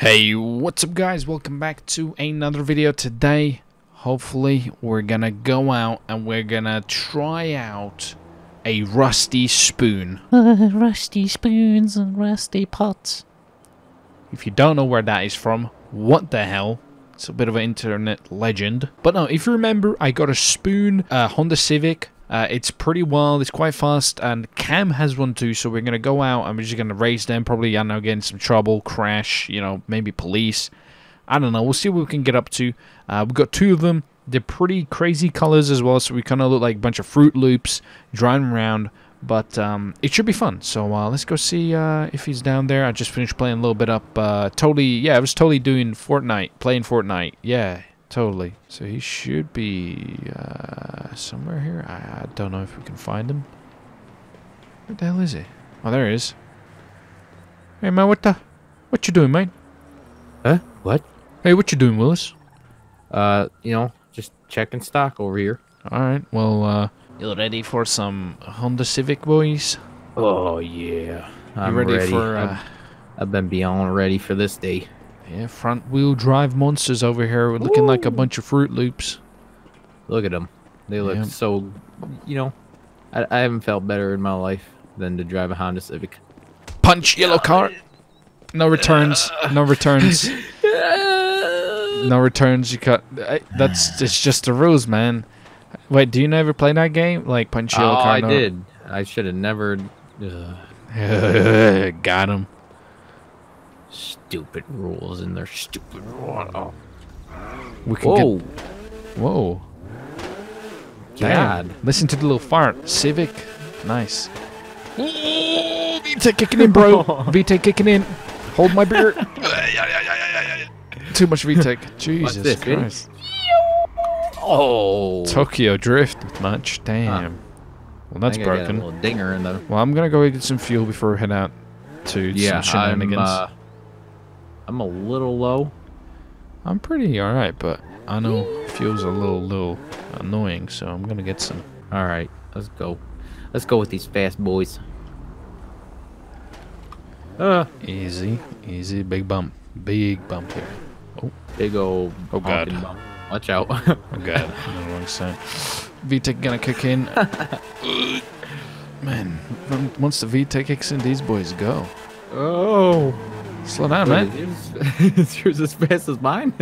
Hey, what's up guys? Welcome back to another video today. Hopefully, we're gonna go out and we're gonna try out a rusty spoon. rusty spoons and rusty pots. If you don't know where that is from, what the hell? It's a bit of an internet legend. But no, if you remember, I got a spoon, a Honda Civic. Uh, it's pretty wild, it's quite fast, and Cam has one too, so we're going to go out and we're just going to race them, probably, I don't know, get in some trouble, crash, you know, maybe police. I don't know, we'll see what we can get up to. Uh, we've got two of them. They're pretty crazy colors as well, so we kind of look like a bunch of Fruit Loops driving around. But um, it should be fun. So uh, let's go see uh, if he's down there. I just finished playing a little bit up. Uh, totally, yeah, I was totally doing Fortnite, playing Fortnite. Yeah, totally. So he should be uh, somewhere here. I, I don't know if we can find him. Where the hell is he? Oh, there he is. Hey man, what the? What you doing, mate? Huh? What? Hey, what you doing, Willis? Uh, you know, just checking stock over here. All right. Well, uh, you ready for some Honda Civic, boys? Oh yeah, You I'm ready, ready. for? Uh, I've been beyond ready for this day. Yeah, front wheel drive monsters over here. Looking like a bunch of Fruit Loops. Look at them. They look Yeah. so. You know, I, I haven't felt better in my life than to drive a Honda Civic. Punch yellow car. No returns. No returns. No returns. You cut. I- That's it's just the rules, man. Wait, do you never play that game? Like punch Oh, yellow car? I no- did. I should have never. Ugh, Got him. Stupid rules and their stupid rules. Oh. We can Whoa, get. Whoa. Damn. God. Listen to the little fart. Civic. Nice. Ooh, VTEC kicking in, bro. VTEC kicking in. Hold my beer. Too much VTEC. Jesus this, ready? Christ. Oh. Tokyo Drift much. Damn. Well, that's I think I broken. dinger in the. Well, I'm gonna go get some fuel before we head out to Yeah, some I'm. shenanigans. Uh, I'm a little low. I'm pretty alright, but I know fuel's a little, little annoying, so I'm gonna get some. All right, let's go. Let's go with these fast boys. Uh, Easy, easy, big bump, big bump here. Oh, big old. Oh, God. bump. Watch out. Oh god, the wrong side. VTEC gonna kick in. Man, once the VTEC kicks in, these boys go. oh. Slow down, man. yours, yours as fast as mine?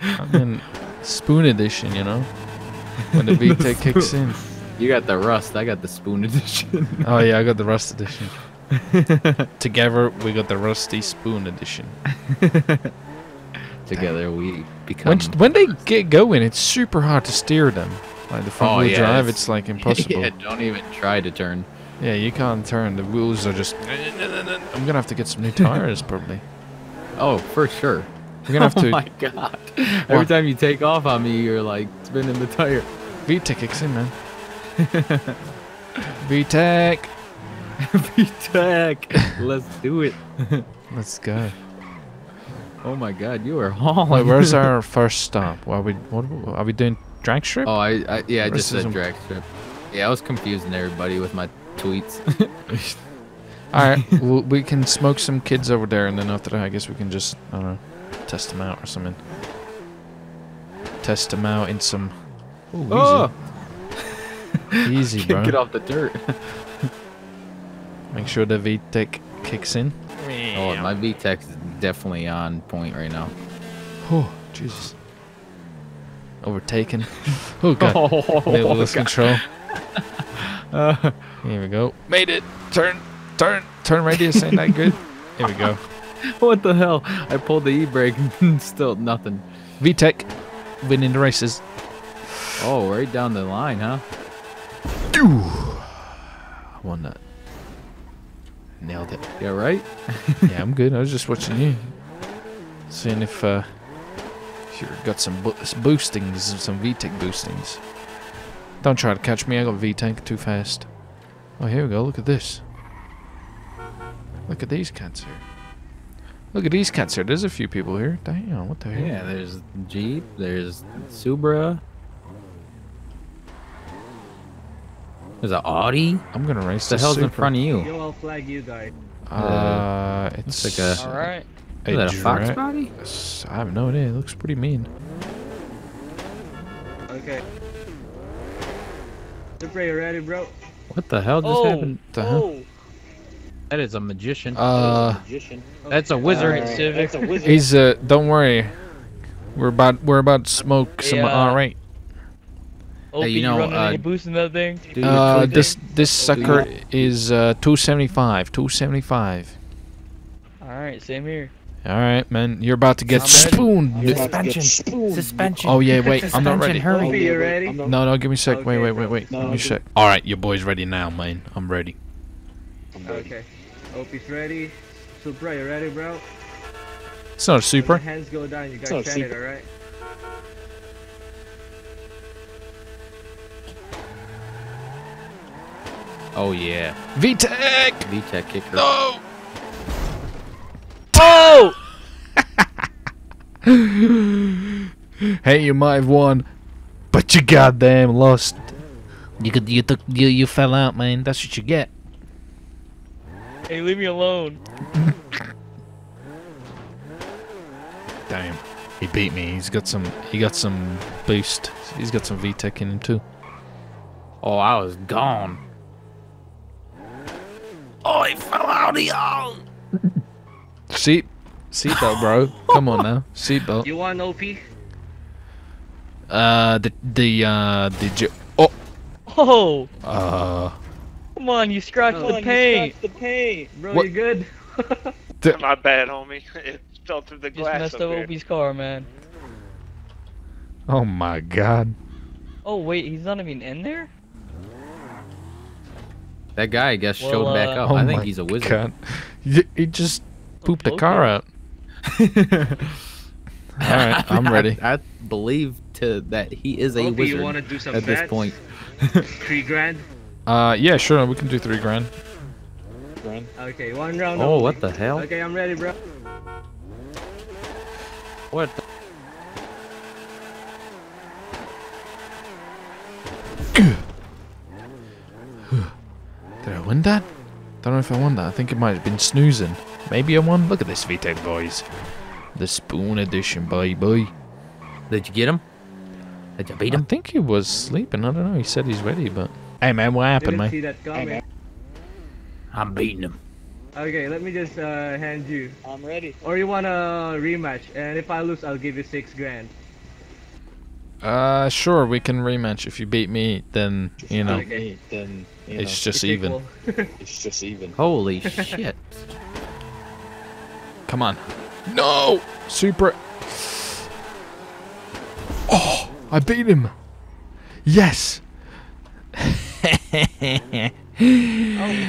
I'm in spoon edition, you know. When the VTEC kicks in. You got the rust. I got the spoon edition. Oh yeah, I got the rust edition. Together, we got the rusty spoon edition. Together we become. When when they get going, it's super hard to steer them. Like the front Oh, wheel yeah, drive, it's- it's like impossible. yeah, don't even try to turn. Yeah, you can't turn. The wheels are just. I'm gonna have to get some new tires probably. Oh, for sure. We're gonna have oh to. my god! Every What? time you take off on me, you're like spinning the tire. VTEC kicks in, man. VTEC, VTEC, let's do it. let's go. Oh my god, you are hauling. Wait, where's our first stop? Are we? What are we doing? Drag strip? Oh, I, I yeah, I just said drag strip. Yeah, I was confusing everybody with my tweets. All right, well, we can smoke some kids over there, and then after that, I guess we can just I don't know, test them out or something. Test them out in some. Ooh, easy, oh, easy, can't bro. get off the dirt. Make sure the VTEC kicks in. oh, my VTEC is definitely on point right now. Oh, Jesus. Overtaken. Oh god. Oh, Little lose God. control. Uh, Here we go. Made it. Turn, turn, turn radius ain't that good. Here we go. what the hell? I pulled the e-brake and still nothing. VTEC winning the races. Oh, right down the line, huh? I won that. Nailed it. Yeah, right? Yeah, I'm good. I was just watching you. Seeing if uh if you got some bo- boostings, some VTEC boostings. Don't try to catch me. I got V-Tank too fast. Oh, here we go. Look at this. Look at these cats here. Look at these cats here. There's a few people here. Damn, what the hell? Yeah, there's Jeep, there's Supra. There's an Audi. I'm gonna race What the this hell's in front of you? Yo, I'll flag you guys. Uh, it's It's like a- All right. Is that a fox body? I have no idea. It looks pretty mean. Okay. Supra, you ready, bro? What the hell just Oh, happened? The hell? oh. That is a magician. Uh, That's a wizard. Alright, Civic. he's uh. Don't worry. We're about we're about to smoke some. Hey, uh, All right. Oh, Hey, you you know, running uh, any boost in that thing? Do Uh, this thing. this sucker is uh 275. 275. All right, same here. All right, man. You're about to get I'm ready. spooned. Suspension. Suspension. Oh yeah, wait. I'm not ready. Hurry. Opie, you ready? No, no. Give me a sec. Wait, Okay, wait, wait, bro. wait. Give me a sec. All right, your boy's ready now, man. I'm ready. Okay. Opie's ready. Supra, you ready, bro? It's not a When super. your hands go down, you gotta it, alright? Oh yeah. VTEC. VTEC kicker. No. Hey, you might have won, but you goddamn lost. You could you took you you fell out, man. That's what you get. Hey, leave me alone. Damn. He beat me. He's got some. He got some boost. He's got some VTEC in him too. Oh, I was gone. Oh, he fell out of y'all. Seat, seatbelt, bro. Come on now, seatbelt. You want OP? Uh, the the uh the oh Oh, uh come on, you scratched the you paint. Bro, What? you good? My bad, homie. It fell through the Just glass messed up up here. Opie's car, man. oh my god. Oh wait, he's not even in there. That guy, I guess, Well, showed back uh, up. Oh I think he's a wizard. God. He, he just pooped the car out. All right, I'm ready. I, I believe to that he is a Opie, wizard you wanna do some at this point. Three grand? Uh, yeah, sure, we can do three grand. Okay, one round. Oh, only. what the hell? Okay, I'm ready, bro. What? The- Did I win that? Don't know if I won that. I think it might have been snoozing. Maybe I won. Look at this VTEC, boys. The Spoon Edition, boy, boy. Did you get him? Did you beat him? I think he was sleeping. I don't know. He said he's ready, but hey, man, what happened, Didn't man? see that. I'm beating him. Okay, let me just uh, hand you. I'm ready. Or you want a rematch? And if I lose, I'll give you six grand. Uh, sure, we can rematch. If you beat me, then you know Okay. then you it's just It's even. it's just even. Holy shit. Come on. No! Super. Oh, I beat him. Yes. oh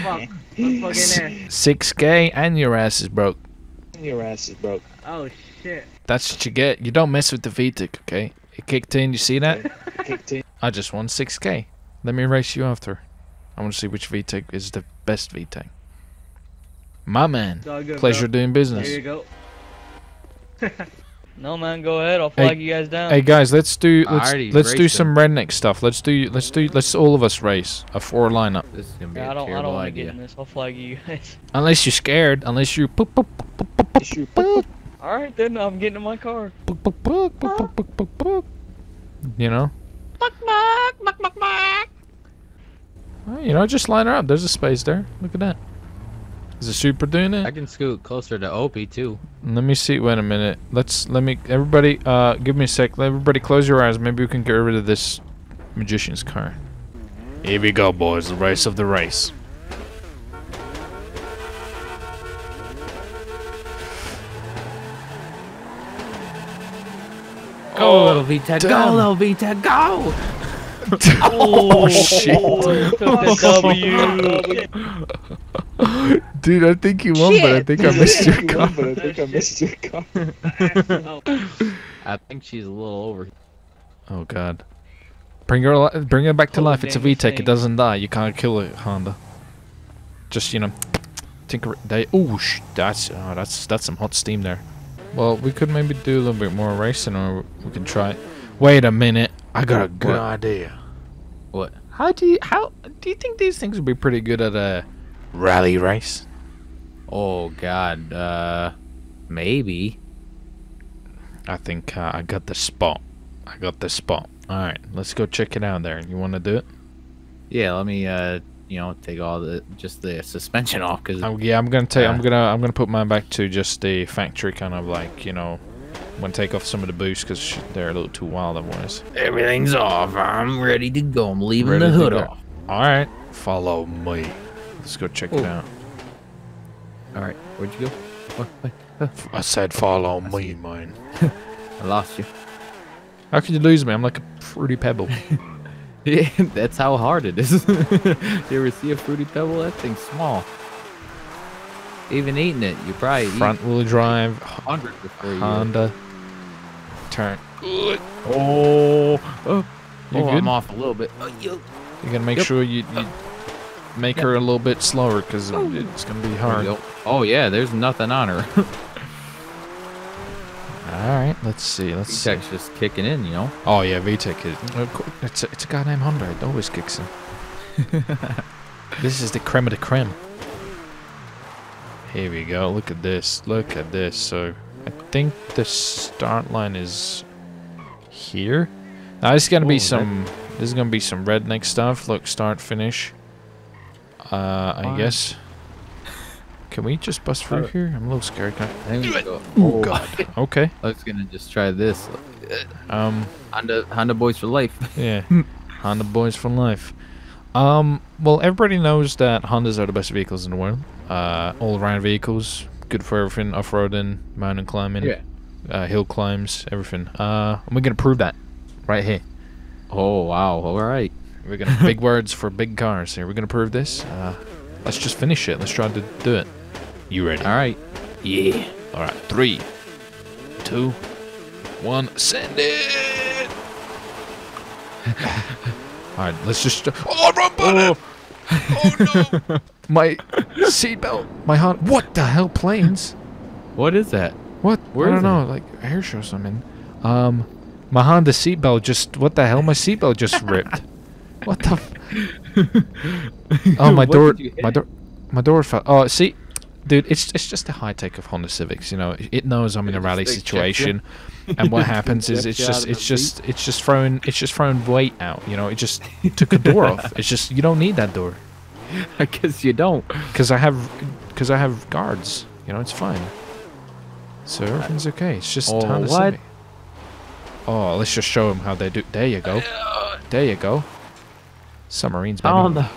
fuck! I'm fucking ass. 6k and your ass is broke. Your ass is broke. Oh shit! That's what you get. You don't mess with the VTEC, okay? It kicked in, you see that? Kicked in. I just won 6k. Let me race you after. I want to see which VTEC is the best VTEC. My man. Good, Pleasure bro. doing business. There you go. no man, go ahead. I'll flag hey, you guys down. Hey guys, let's do let's let's do some them. redneck stuff. Let's do let's do let's all of us race a four lineup. This is gonna be yeah, a I don't, terrible I don't idea. Get in this. I'll flag you guys. Unless you're scared. Unless you. All right then, I'm getting in my car. You know. You know, just line her up. There's a space there. Look at that. Is the Supra doing it? I can scoot closer to Opie too. Let me see. Wait a minute. Let's let me. Everybody, uh, give me a sec. Let everybody close your eyes. Maybe we can get rid of this magician's car. Here we go, boys. The race of the race. Go, little VTEC. damn. Go, little VTEC. Go! Oh, oh shit! W. Dude, I think you won, but I think I missed your car. but I think I missed your car. Oh, I think she's a little over. Oh god. Bring her, bring her back to Oh, life. It's a damn, VTEC. It doesn't die. You can't kill it, Honda. Just you know, tinker. They. Oh, that's oh, that's that's some hot steam there. Well, we could maybe do a little bit more racing, or we can try. Wait a minute. I got a good What? idea. What? How do you how do you think these things would be pretty good at a rally race? Oh God. Uh, Maybe. I think uh, I got the spot. I got the spot. All right, let's go check it out there. You want to do it? Yeah, let me uh you know take all the just the suspension off because yeah, I'm gonna take. I'm Uh, gonna. I'm gonna put mine back to just the factory kind of like you know, when take off some of the boost because they're a little too wild otherwise. everything's off. I'm ready to go. I'm leaving Ready the hood off. All right, follow me. Let's go check it out. All right, where'd you go? Oh, what? What? F- I said follow me, man. I lost you. How could you lose me? I'm like a fruity pebble. Yeah, that's how hard it is. you ever see a fruity pebble? That thing's small. Even eating it, you probably Front wheel drive, hundred before you. Honda. Turn. Oh, oh, You oh, good? I'm off a little bit. Oh, you- You gotta make Yep. sure you, you make her a little bit slower because oh. it's gonna be hard. Oh yeah, there's nothing on her. All right, let's see. Let's see. Tech's just kicking in, you know. Oh yeah, VTEC is. of It's a, it's a goddamn Honda. It always kicks in. this is the creme of the creme. Here we go. Look at this. Look at this. So I think the start line is here. Now this is gonna Oh, be that- some. This is gonna be some redneck stuff. Look, start finish. Uh, I Fine. guess. Can we just bust through Uh, here? I'm a little scared. Can I- There we go. Oh God. Okay. I was gonna just try this. Um. Honda, Honda boys for life. Yeah, Honda boys for life. Um, well, everybody knows that Hondas are the best vehicles in the world. Uh, all-around vehicles, good for everything: off-roading, mountain climbing, Yeah. uh, hill climbs, everything. Uh, and we're gonna prove that right here. Oh wow! All right. We're gonna big words for big cars here. We're gonna prove this. Uh, let's just finish it. Let's try to do it. You ready? All right. Yeah. All right, three, two, one, send it. All right, let's just. Oh, wrong button! Oh, no! My seatbelt, my hand. What the hell, planes? What is that? What? Where I don't know, like air shows I'm. Um, my Honda seatbelt just. What the hell? My seatbelt just ripped. What the? F- oh, my door. My door. My door fell. Oh, see, dude, it's it's just a high tech of Honda Civics. You know, it- knows I'm in a rally just, like, checks situation, and what happens is it's just it's just it's just throwing it's just throwing weight out. You know, it just took a door off. It's just you don't need that door I guess you don't. because I have because I have guards. You know, it's fine. So everything's okay. It's just Oh, Honda what? Civic. Oh, let's just show them how they do. There you go. Uh, there you go. Submarines, baby. On the.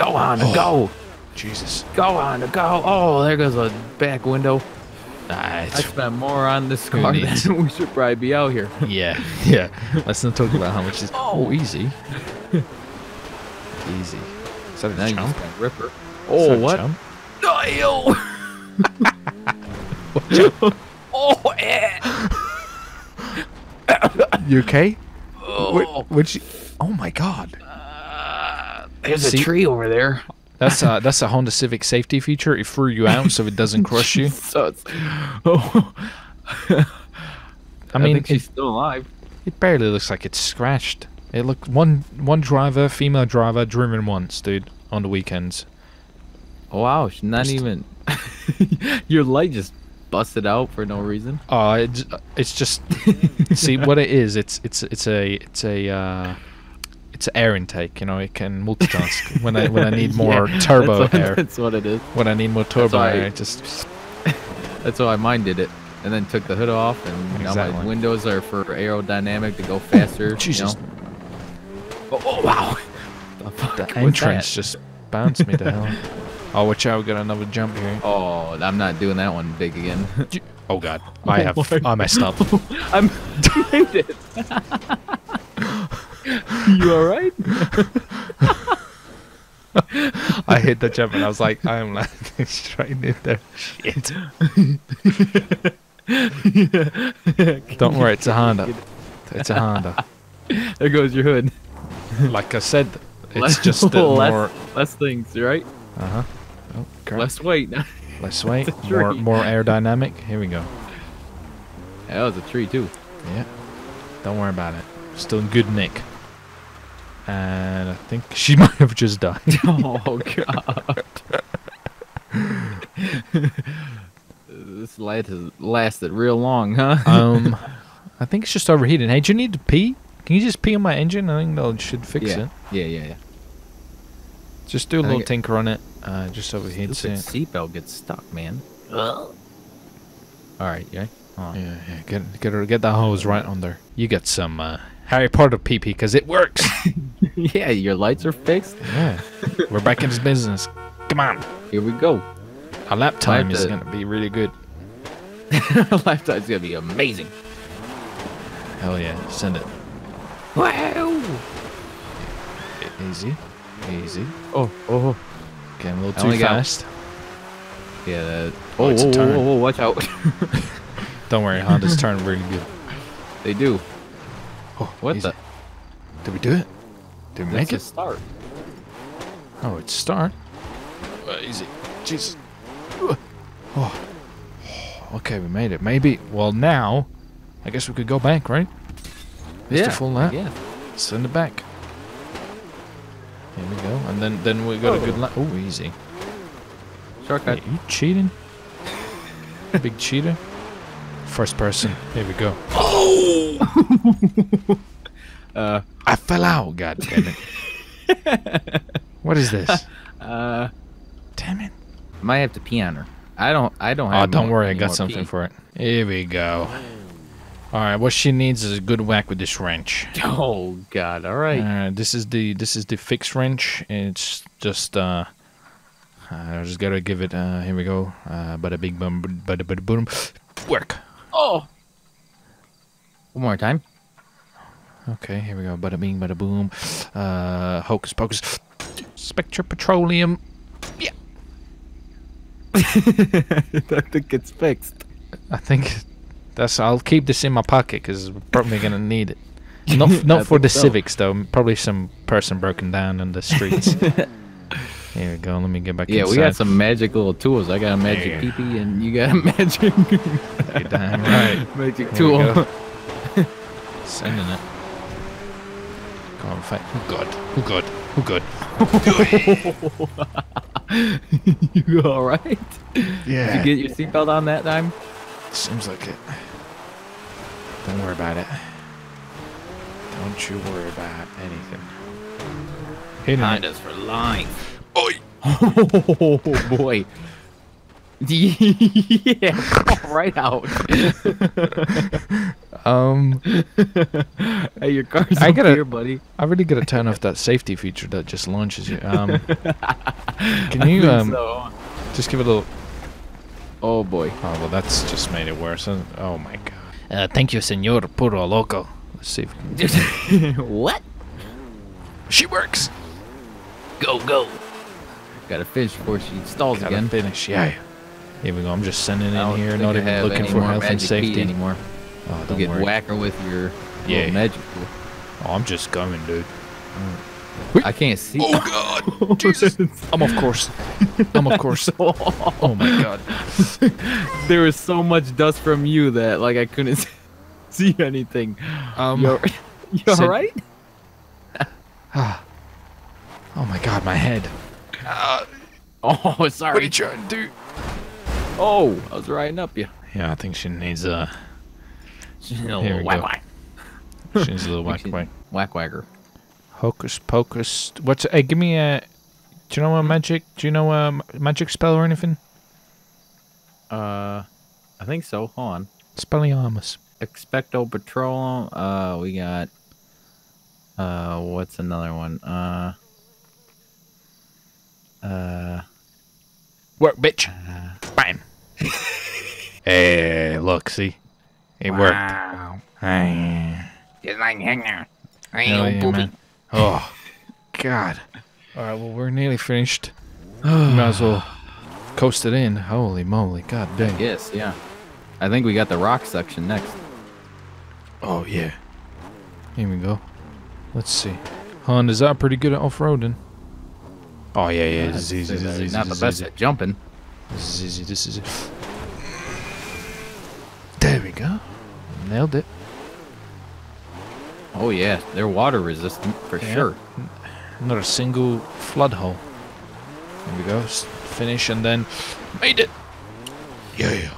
Go on, go, Jesus. go on, go. Oh, there goes a back window. I spent more on this car than we should probably be out here. Yeah, yeah. Let's not talk about how much is. Oh, easy. easy. Is that a jump? ripper. Oh, what? jump? No, oh, eh. You okay? Oh, Which? Oh my God. Uh, there's See- a tree over there. That's a that's a Honda Civic safety feature. It threw you out so it doesn't crush you. So it's, oh, I mean, think she's it, still alive. it barely looks like it's scratched. It looked one one driver, female driver, driven once, dude, on the weekends. Oh, wow, she's not Just- even. Your light just busted out for no reason. Oh, it, it's just see what it is. It's it's it's a it's a uh, it's air intake. You know, it can multitask. when I when I need more Yeah, turbo that's what, air. That's what it is. When I need more turbo air, just That's why mine did it. And then took the hood off, and now my windows are for aerodynamic to go faster. Jesus. You know? oh, oh, wow. The, fuck the entrance just bounced me to hell. Oh, watch out! We got another jump here. Oh, I'm not doing that one big again. Oh God, oh I have I messed up. I'm doing it. You all right? I hit the jump and I was like, I am landing straight in there. Shit. Don't worry, it's a Honda. It's a Honda. There goes your hood. Like I said, it's Less- just less, more. less things, right? Uh huh. Oh, crap. Less weight. Let's wait. More more aerodynamic. Here we go. that was a tree too. Yeah. Don't worry about it. Still in good nick. And I think she might have just died. oh god. this light has lasted real long, huh? Um, I think it's just overheating. Hey, do you need to pee? Can you just pee on my engine? I think that should fix yeah. it. yeah, yeah, yeah. Just do a I little tinker on it. Uh, just overheats it. seatbelt gets stuck, man. All right, yeah. Yeah, yeah. Get get her get that hose right on there. You get some uh, Harry Potter pee pee because it works. yeah, your lights are fixed. yeah, we're back in this business. Come on, Here we go. our lap time is to- gonna be really good. Lifetime's gonna be amazing. Hell yeah, send it. Wow. Easy, easy. Oh, oh, oh. Getting a little too got- fast. yeah. That, oh, oh, oh, it's a whoa, whoa, whoa, whoa, watch out. Don't worry, Honda's turn really good. they do. Oh, What easy. the? Did we do it? Did we make That's it? a start. Oh, it's start. Uh, easy. Jesus. Oh. Okay, we made it. Maybe. Well, now, I guess we could go back, right? Just a full lap. Yeah. Send it back. Here we go. And then then we got a good lap. Oh, easy. Shortcut. Hey, you cheating? Big cheater. First person. Here we go. Uh, I fell out. God damn it. what is this? uh, Damn it. I might have to pee on her. I don't. I don't Oh, don't worry. I got something pee. for it. Here we go. All right. What she needs is a good whack with this wrench. Oh God! All right. Uh, this is the this is the fixed wrench. It's just uh, I just gotta give it. Uh, here we go. Uh, bada big bum, bada bada boom. Work. oh. One more time. Okay, here we go. Bada bing, bada boom. Uh, hocus pocus. Spectre Petroleum. Yeah. I think it's fixed. I think that's. I'll keep this in my pocket because we're probably gonna need it. Not not for the so. civics though. Probably some person broken down in the streets. here we go. Let me get back. Yeah, we inside. got some magic little tools. I got a magic There. pee and you got a magic You're damn right. magic Here tool. Sending it. Go on, fight. Oh god. Oh god. Oh god. you all right? Yeah. Did you get your seatbelt on that time? Seems like it. Don't worry about it. Don't you worry about anything. Hitting it. Honda's for life. Oi. Oh boy. yeah, right out. Um, hey, your car's I up gotta- here, buddy. I really gotta turn off that safety feature that just launches you. Um, can you um So- just give it a little? oh boy. Oh well, that's just made it worse. Uh, Oh my god. Uh, thank you, Senor Puro Loco. Let's see if what? she works. Go go. Got to finish before she stalls Gotta again. finish. Yeah. Here we go. I'm just sending in here, not even looking for health and safety. anymore. Oh, don't get worry. whacker with your Yeah. magic tool. Oh, I'm just coming, dude. I can't see. Oh god. Jesus. I'm off course. I'm off course. Oh my god. there was so much dust from you that like I couldn't see anything. Um. You you alright? Oh my god, my head. Oh, What are sorry. you trying to do? Oh, I was riding up you. Yeah, I think she needs uh Here Here we whack whack. she needs a little whack whack. Whack whacker. Hocus pocus. What's hey? Give me a. Do you know a magic? Do you know a magic spell or anything? Uh, I think so. Hold on. Spelliarmus. Expecto Patronum. Uh, we got. Uh, what's another one? Uh. Uh. Work, bitch. Bam. hey, look, see, it worked. Hey. Hell yeah, man. Oh, God. All right, well, we're nearly finished. we might as well coast it in. Holy moly, god dang. Yes, yeah. I think we got the rock section next. Oh, yeah. Here we go. Let's see. Honda's that pretty good at off-roading. Oh, yeah, yeah, this is easy, this is easy, Not the this best at jumping. This is easy, this is it. There we go. Nailed it. Oh yeah, they're water resistant for Yeah. sure. Not a single flood hole. There we go. Finish and then made it. Yeah.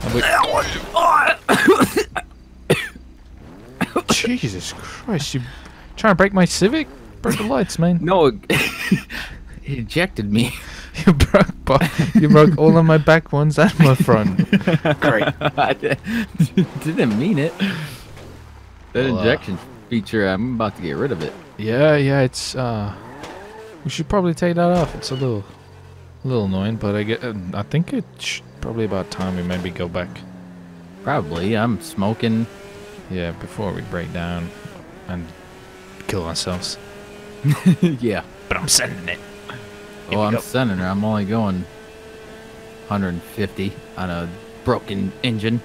And we- Jesus Christ! You trying to break my Civic? Break the lights, man. No, it, it ejected me. You broke. bo- You broke all of my back ones and my front. Great. I didn't mean it. That Well, uh, injection feature, I'm about to get rid of it. Yeah, yeah. It's uh, we should probably take that off. It's a little, a little annoying, but I get. Uh, I think it's probably about time we maybe go back. Probably. I'm smoking. Yeah, before we break down and kill ourselves. yeah. But I'm sending it. Oh, I'm sending her. I'm only going 150 on a broken engine.